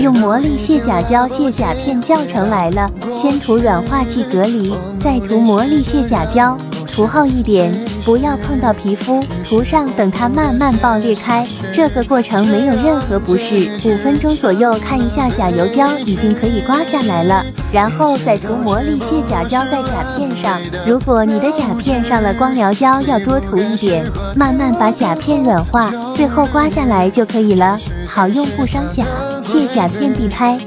用魔力卸甲胶卸甲片教程来了，先涂软化剂隔离，再涂魔力卸甲胶，涂厚一点，不要碰到皮肤，涂上等它慢慢爆裂开。这个过程没有任何不适，五分钟左右看一下甲油胶已经可以刮下来了，然后再涂魔力卸甲胶在甲片上。如果你的甲片上了光疗胶，要多涂一点，慢慢把甲片软化，最后刮下来就可以了。好用不伤甲，卸甲片必拍。